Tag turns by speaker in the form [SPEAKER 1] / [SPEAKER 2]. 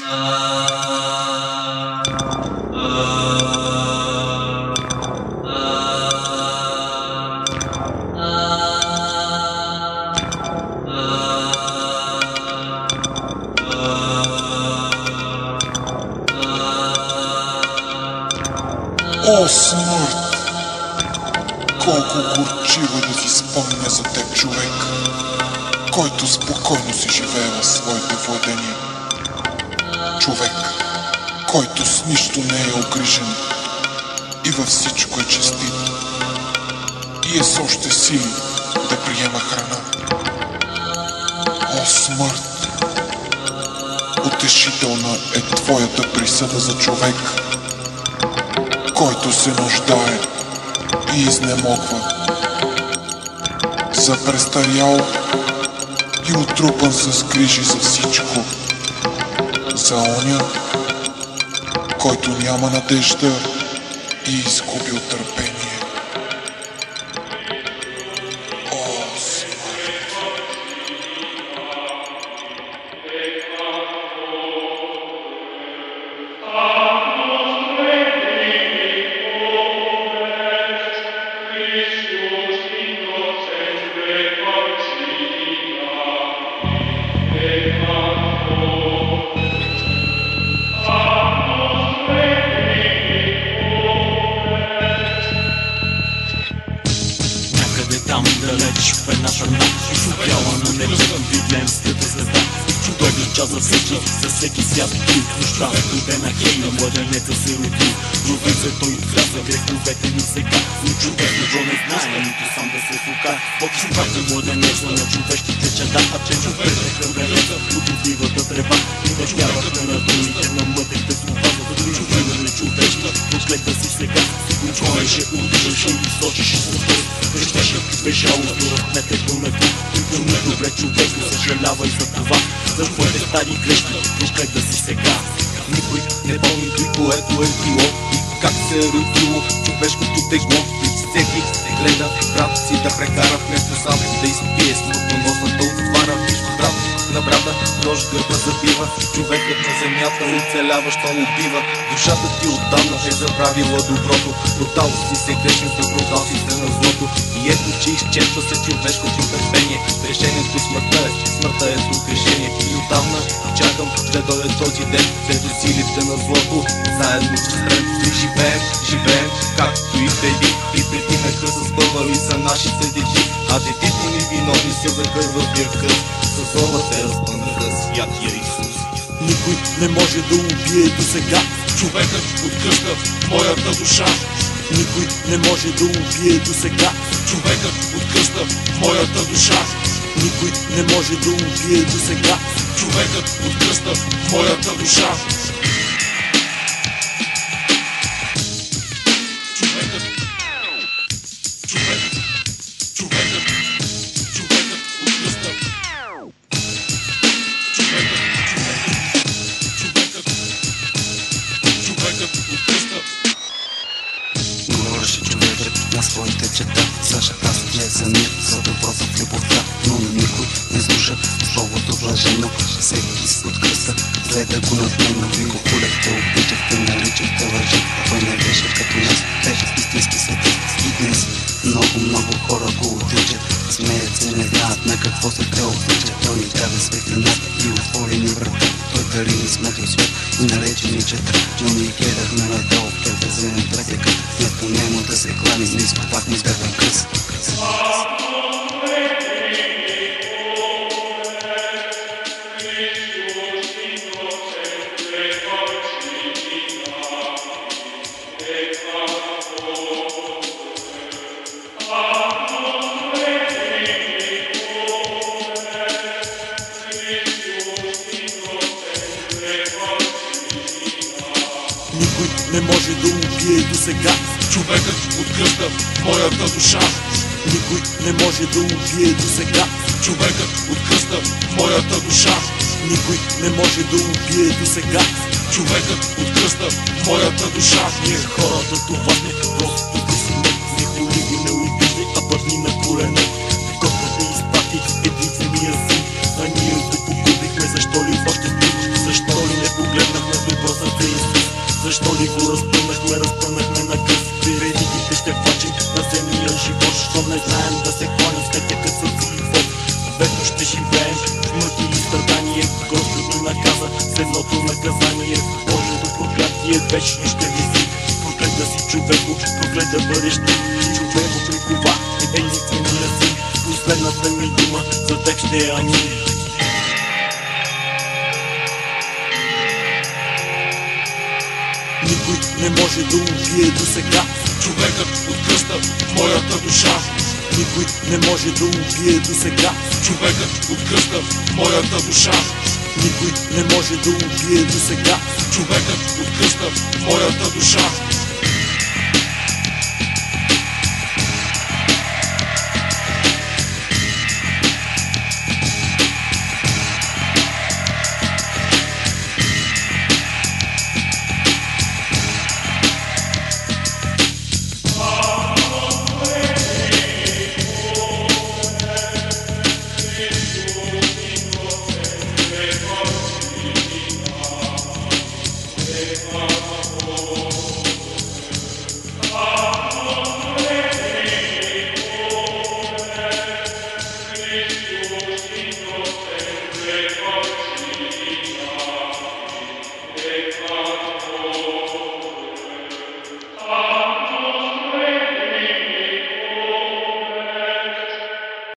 [SPEAKER 1] О, смърт! Колко горчиво да си спомня за теб човек, който спокойно си живее в своите владения. Човек, който с нищо не е огрижен и във всичко е честит и е с още сили да приема храна. О, смърт! Утешителна е твоята присъда за човек, който се нуждае и изнемогва. За престарял и отрупан с грижи за всичко. За оня, който няма надежда и изгубил търпение.
[SPEAKER 2] Далеч в една шарна Изопяла на небето Витлемската звезда. Чудовен час за всеки, за всеки свят Ти нощта, студена хейна, младенеца се роди. Роди се той вляза, греховете ни сега. Но чудесно, Джо не знае, нито сам да се фука Бог изпрати младенеца на човешките чеда А че човек е храбренеца, от дивата трева И не вярваха на думите на мъдрите слова За да чужина не човешка, погледа си сега Гонеше, удържаше и сочеше с пръст Крещеше, бежалото разметето на ти Които не добре човек, не съжалявай за това. За твоите стари грешки, погледа си сега.
[SPEAKER 3] Никой не помни той, което е било и как се е родило човешкото тегло. И всеки се гледа брат си да прекара вместо сам да изпие смъртоносната отвара. Вижда брат на брата, нож в гърба забива. Човекът на земята оцелява, що убива. Душата ти отдавна е забравила доброто. Продал си се грешен, продал си се на злото. И ето, че изчерпва се човешкото търпение. Решението смъртта е, смъртта е друг решение. И отдавна чакам да дойде този ден, където силите на злото заедно ще спрем. И живеем, живеем, както и преди. И преди ме са спъвали са нашите дети, а детите ни виновни са за кървавия кръст. С злата разпънаха святия Исус.
[SPEAKER 2] Никой не може да убие до сега
[SPEAKER 1] Човекът откръща моята душа.
[SPEAKER 2] Никой не може да убие до сега
[SPEAKER 1] Човекът откръща моята душа.
[SPEAKER 2] Никой не може да убие до сега
[SPEAKER 1] Човекът откръща моята душа.
[SPEAKER 4] Своите чета. Саша аз ти е за доброто в любовта Но на никой не слуша. Словото блажено Всеки се от кръста гледа го над него Ви го хулехте, обичахте, наричахте лъжи Той не беше като нас, беше истински светът И днес много, много хора го отричат. Смеят се, не знаят на какво се те обичат Той ни даде Той дари ни смътен свят и нарече ни чета Но ние гледахме надолу, пред да вземем пътека Вместо нему да се кланим, ние изкопахме светлен кръст
[SPEAKER 2] Никой не може да убие до сега
[SPEAKER 1] Човекът откръща моята душа.
[SPEAKER 2] Никой не може да убие до сега
[SPEAKER 1] Човекът откръща моята душа.
[SPEAKER 2] Никой не може да убие до сега
[SPEAKER 1] Човекът откръща моята душа.
[SPEAKER 2] Ние хората това сме просто мъки и страдание Господ ни наказа с едното наказание. Божието проклятие вечно ще виси Проклет да си човеко, проклет да бъдеш ти Човеко прикова, единствения си Последната ми дума за теб ще е амин. Никой не може да убие до сега
[SPEAKER 1] Човекът от кръста в моята душа
[SPEAKER 2] Никой не може да убие до сега.
[SPEAKER 1] Човекът от кръста в моята душа.
[SPEAKER 2] Никой не може да убие до сега.
[SPEAKER 1] Човекът от кръста в моята душа